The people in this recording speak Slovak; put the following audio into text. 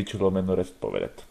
vyčilo meno rest povedať.